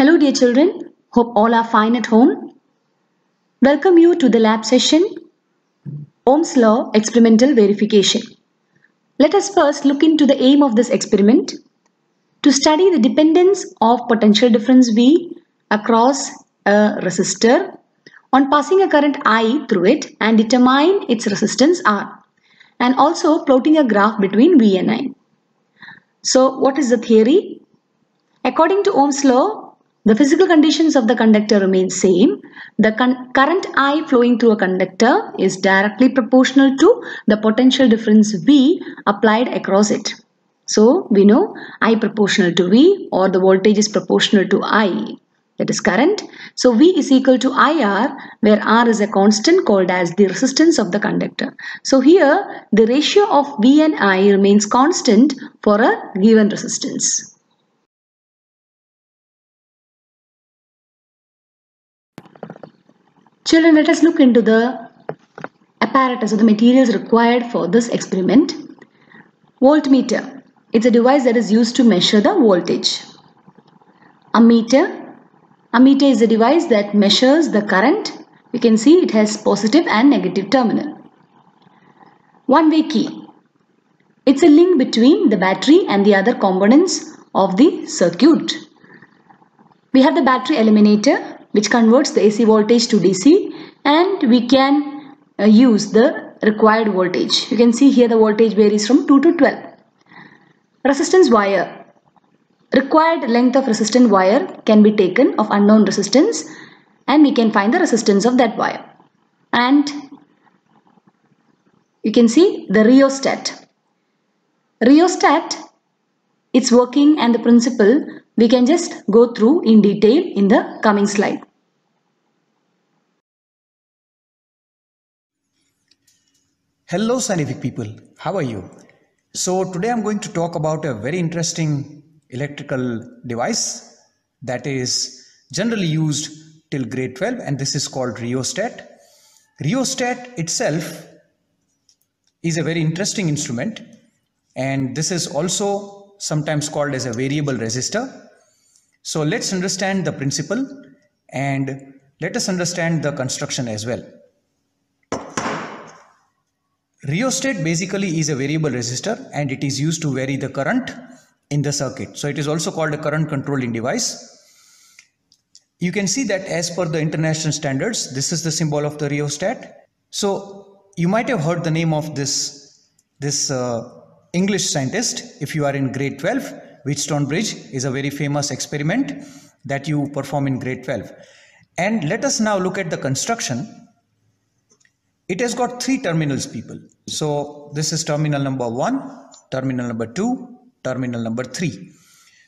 Hello dear children, hope all are fine at home. Welcome you to the lab session Ohm's law experimental verification. Let us first look into the aim of this experiment to study the dependence of potential difference V across a resistor on passing a current I through it and determine its resistance R and also plotting a graph between V and I. So what is the theory? According to Ohm's law, the physical conditions of the conductor remain same. The current I flowing through a conductor is directly proportional to the potential difference V applied across it. So we know I proportional to V or the voltage is proportional to I that is current. So V is equal to IR where R is a constant called as the resistance of the conductor. So here the ratio of V and I remains constant for a given resistance. Children, let us look into the apparatus or the materials required for this experiment. Voltmeter. It's a device that is used to measure the voltage. Ammeter. Ammeter is a device that measures the current. You can see it has positive and negative terminal. One-way key. It's a link between the battery and the other components of the circuit. We have the battery eliminator which converts the AC voltage to DC and we can uh, use the required voltage. You can see here the voltage varies from 2 to 12. Resistance wire. Required length of resistance wire can be taken of unknown resistance and we can find the resistance of that wire. And you can see the rheostat. Rheostat, its working and the principle we can just go through in detail in the coming slide. Hello scientific people, how are you? So today I'm going to talk about a very interesting electrical device that is generally used till grade 12 and this is called rheostat. Rheostat itself is a very interesting instrument and this is also sometimes called as a variable resistor so let's understand the principle and let us understand the construction as well. Rheostat basically is a variable resistor and it is used to vary the current in the circuit. So it is also called a current controlling device. You can see that as per the international standards, this is the symbol of the rheostat. So you might have heard the name of this, this uh, English scientist if you are in grade 12 Wheatstone Bridge is a very famous experiment that you perform in grade 12. And let us now look at the construction. It has got three terminals people. So this is terminal number one, terminal number two, terminal number three.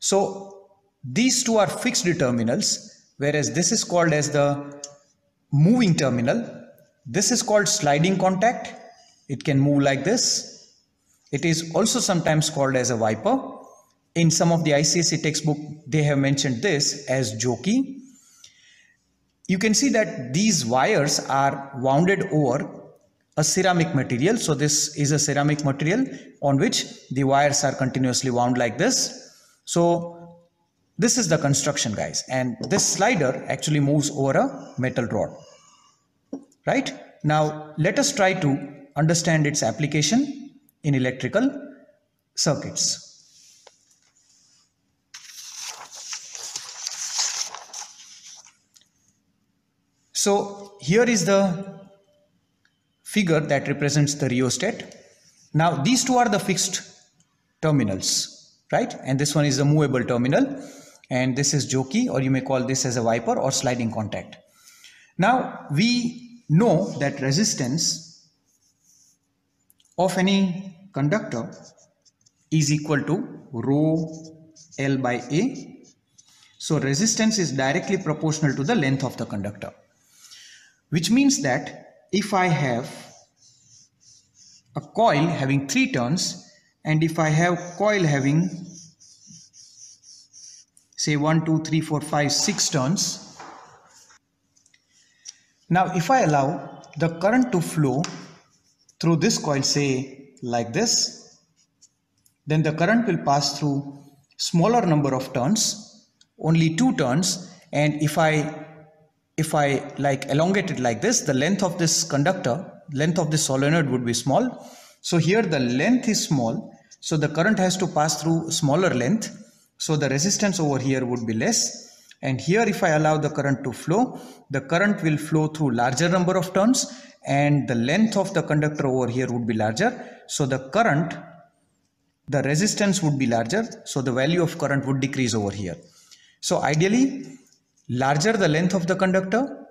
So these two are fixed terminals, whereas this is called as the moving terminal. This is called sliding contact. It can move like this. It is also sometimes called as a wiper in some of the ICSE textbook, they have mentioned this as jockey. You can see that these wires are wounded over a ceramic material. So this is a ceramic material on which the wires are continuously wound like this. So this is the construction guys and this slider actually moves over a metal rod. Right? Now let us try to understand its application in electrical circuits. So here is the figure that represents the rheostat. Now these two are the fixed terminals, right? And this one is the movable terminal and this is jockey or you may call this as a wiper or sliding contact. Now we know that resistance of any conductor is equal to rho L by A. So resistance is directly proportional to the length of the conductor which means that if I have a coil having three turns and if I have coil having say 1 2 3 4 5 6 turns now if I allow the current to flow through this coil say like this then the current will pass through smaller number of turns only two turns and if I if I like elongate it like this the length of this conductor length of this solenoid would be small. So here the length is small. So the current has to pass through smaller length. So the resistance over here would be less. And here if I allow the current to flow the current will flow through larger number of turns and the length of the conductor over here would be larger. So the current the resistance would be larger. So the value of current would decrease over here. So ideally larger the length of the conductor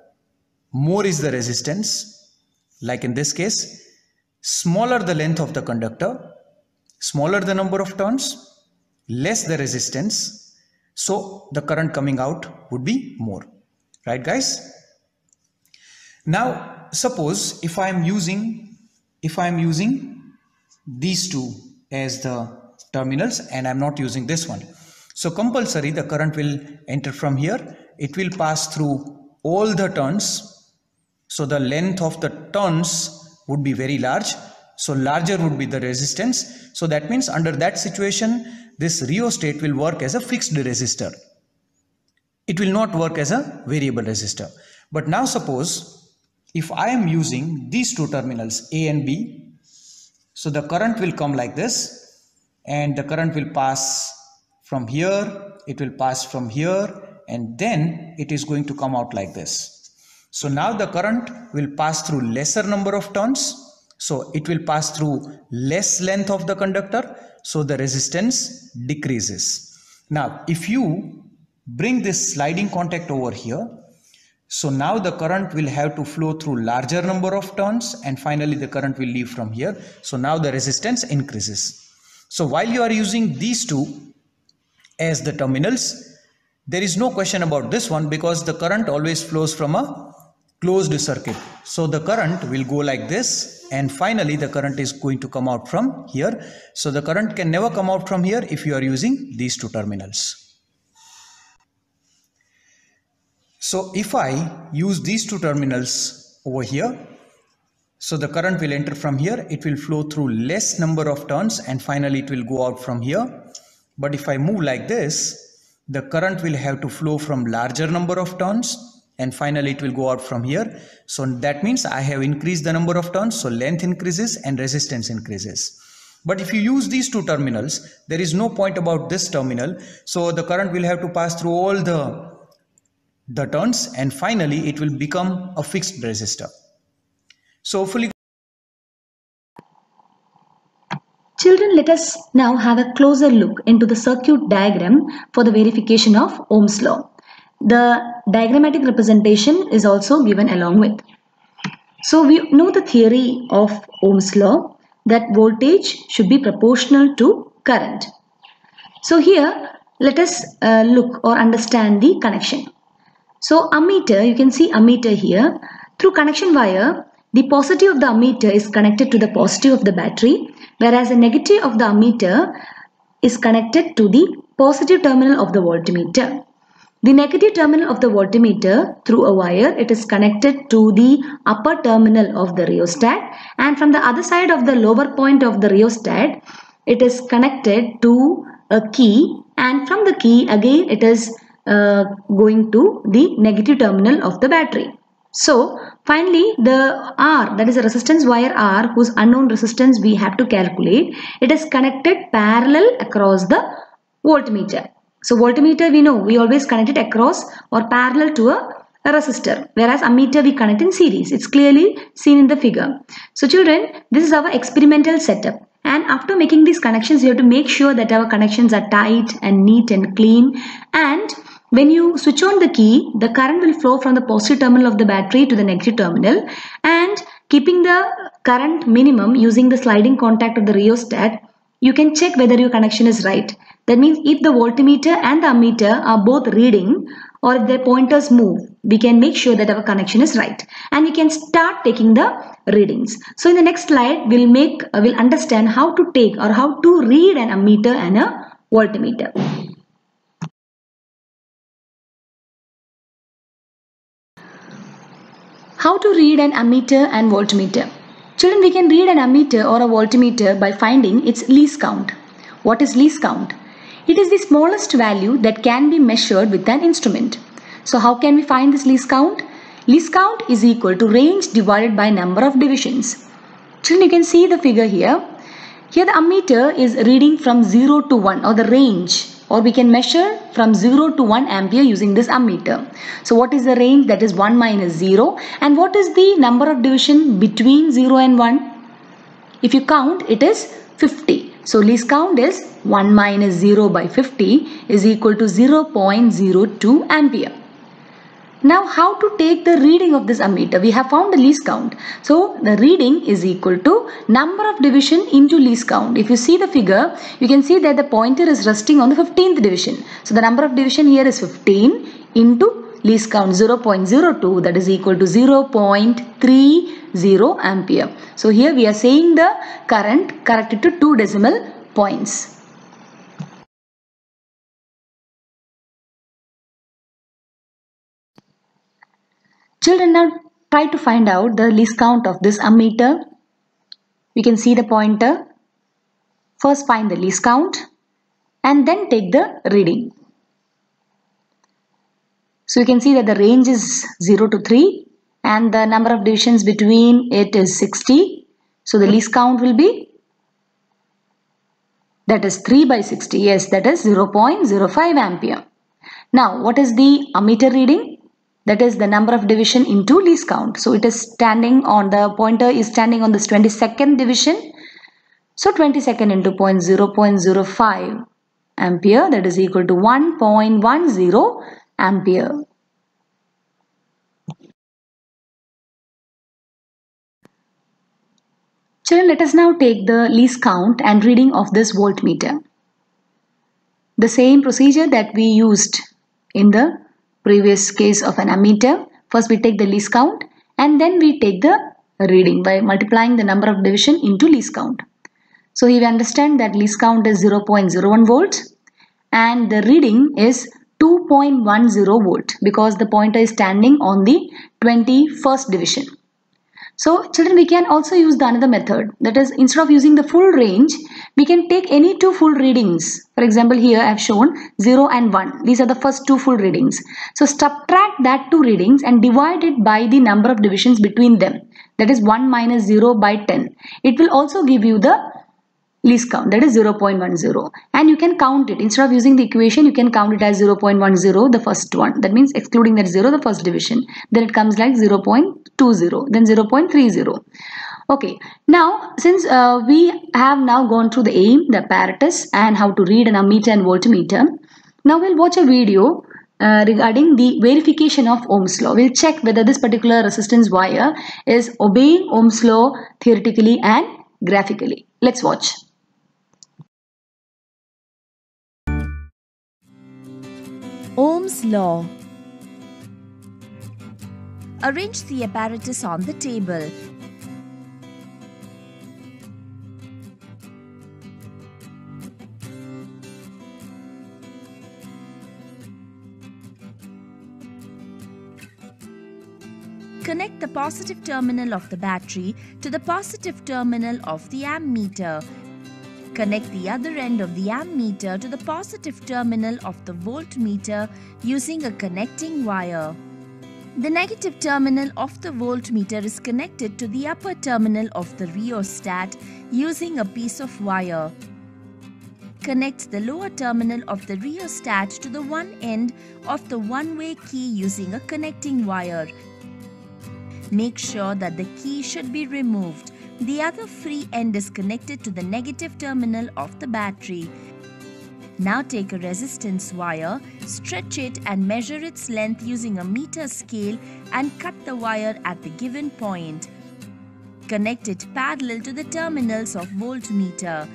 more is the resistance. Like in this case smaller the length of the conductor smaller the number of turns less the resistance. So the current coming out would be more. Right guys? Now suppose if i am using if i am using these two as the terminals and i'm not using this one. So compulsory the current will enter from here it will pass through all the turns. So the length of the turns would be very large. So larger would be the resistance. So that means under that situation this rheostat will work as a fixed resistor. It will not work as a variable resistor. But now suppose if I am using these two terminals A and B so the current will come like this and the current will pass from here it will pass from here and then it is going to come out like this so now the current will pass through lesser number of turns so it will pass through less length of the conductor. So the resistance decreases. Now if you bring this sliding contact over here, so now the current will have to flow through larger number of turns and finally the current will leave from here. So now the resistance increases. So while you are using these two as the terminals, there is no question about this one because the current always flows from a closed circuit. So the current will go like this and finally the current is going to come out from here. So the current can never come out from here if you are using these two terminals. So if I use these two terminals over here, so the current will enter from here, it will flow through less number of turns and finally it will go out from here. But if I move like this, the current will have to flow from larger number of turns and finally it will go out from here. So that means i have increased the number of turns so length increases and resistance increases. But if you use these two terminals there is no point about this terminal. So the current will have to pass through all the the turns and finally it will become a fixed resistor. So hopefully Children, let us now have a closer look into the circuit diagram for the verification of Ohm's law. The diagrammatic representation is also given along with. So we know the theory of Ohm's law that voltage should be proportional to current. So here let us uh, look or understand the connection. So ammeter, you can see ammeter here. Through connection wire, the positive of the ammeter is connected to the positive of the battery whereas the negative of the ammeter is connected to the positive terminal of the voltmeter. The negative terminal of the voltmeter through a wire, it is connected to the upper terminal of the rheostat and from the other side of the lower point of the rheostat, it is connected to a key and from the key again it is uh, going to the negative terminal of the battery. So finally the R that is a resistance wire R whose unknown resistance we have to calculate it is connected parallel across the voltmeter. So voltmeter we know we always connect it across or parallel to a, a resistor whereas ammeter we connect in series. It's clearly seen in the figure. So children this is our experimental setup and after making these connections you have to make sure that our connections are tight and neat and clean and when you switch on the key the current will flow from the positive terminal of the battery to the negative terminal and keeping the current minimum using the sliding contact of the rheostat you can check whether your connection is right. That means if the voltmeter and the ammeter are both reading or if their pointers move, we can make sure that our connection is right. And we can start taking the readings. So in the next slide, we'll make, uh, we'll understand how to take or how to read an ammeter and a voltmeter. How to read an ammeter and voltmeter. Children, we can read an ammeter or a voltmeter by finding its least count. What is least count? It is the smallest value that can be measured with an instrument. So how can we find this least count? Least count is equal to range divided by number of divisions. Children, you can see the figure here. Here the ammeter is reading from 0 to 1 or the range or we can measure from 0 to 1 ampere using this ammeter. So what is the range? That is 1 minus 0. And what is the number of division between 0 and 1? If you count, it is 50. So least count is 1 minus 0 by 50 is equal to 0.02 ampere. Now how to take the reading of this ammeter? We have found the least count. So the reading is equal to number of division into least count. If you see the figure, you can see that the pointer is resting on the 15th division. So the number of division here is 15 into least count 0.02 that is equal to 0.30 ampere. So here we are saying the current corrected to two decimal points. Children now try to find out the least count of this ammeter. We can see the pointer. First find the least count and then take the reading. So you can see that the range is 0 to 3 and the number of divisions between it is 60. So the least count will be that is 3 by 60. Yes, that is 0 0.05 ampere. Now what is the ammeter reading? That is the number of division into least count. So it is standing on the pointer is standing on this 22nd division. So 22nd into 0.005 ampere that is equal to 1.10 ampere. Children, let us now take the least count and reading of this voltmeter. The same procedure that we used in the previous case of an ammeter. First we take the least count and then we take the reading by multiplying the number of division into least count. So we understand that least count is 0.01 volts and the reading is 2.10 volt because the pointer is standing on the 21st division. So children we can also use the another method that is instead of using the full range we can take any two full readings. For example here I have shown 0 and 1. These are the first two full readings. So subtract that two readings and divide it by the number of divisions between them. That is 1 minus 0 by 10. It will also give you the least count. That is 0.10 and you can count it. Instead of using the equation you can count it as 0.10 the first one. That means excluding that 0 the first division. Then it comes like 0.20 then 0.30 okay. Now since uh, we have now gone through the aim the apparatus and how to read an ammeter and voltmeter now we'll watch a video uh, regarding the verification of Ohm's law. We'll check whether this particular resistance wire is obeying Ohm's law theoretically and graphically. Let's watch. Ohm's law. Arrange the apparatus on the table. Connect the positive terminal of the battery to the positive terminal of the ammeter Connect the other end of the ammeter to the positive terminal of the voltmeter using a connecting wire. The negative terminal of the voltmeter is connected to the upper terminal of the rheostat using a piece of wire. Connect the lower terminal of the rheostat to the one end of the one-way key using a connecting wire. Make sure that the key should be removed the other free end is connected to the negative terminal of the battery. Now take a resistance wire, stretch it and measure its length using a meter scale and cut the wire at the given point. Connect it parallel to the terminals of voltmeter.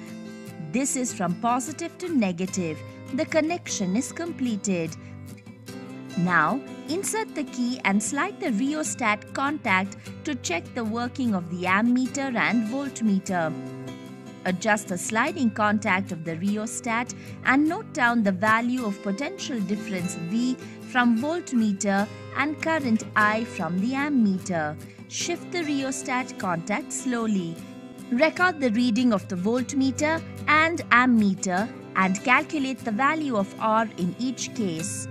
This is from positive to negative. The connection is completed. Now, insert the key and slide the rheostat contact to check the working of the ammeter and voltmeter. Adjust the sliding contact of the rheostat and note down the value of potential difference V from voltmeter and current I from the ammeter. Shift the rheostat contact slowly. Record the reading of the voltmeter and ammeter and calculate the value of R in each case.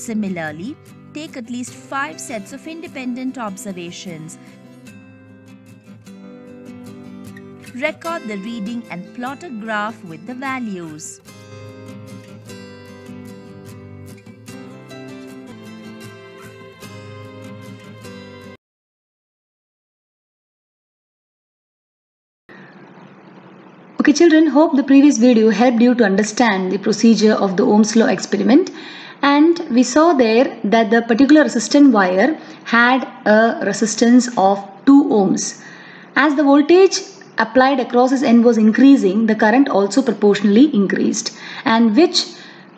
Similarly, take at least 5 sets of independent observations. Record the reading and plot a graph with the values. Okay children, hope the previous video helped you to understand the procedure of the Ohm's law experiment and we saw there that the particular resistant wire had a resistance of 2 ohms. As the voltage applied across its end was increasing, the current also proportionally increased. And which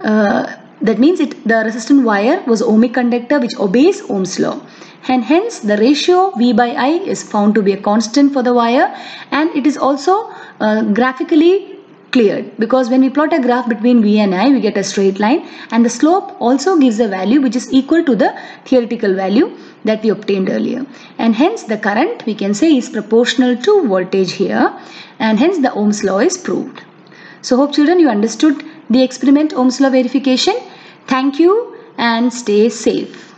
uh, that means it the resistant wire was ohmic conductor which obeys Ohm's law. And hence the ratio V by I is found to be a constant for the wire. And it is also uh, graphically cleared because when we plot a graph between V and I we get a straight line and the slope also gives a value which is equal to the theoretical value that we obtained earlier and hence the current we can say is proportional to voltage here and hence the Ohm's law is proved. So hope children you understood the experiment Ohm's law verification. Thank you and stay safe.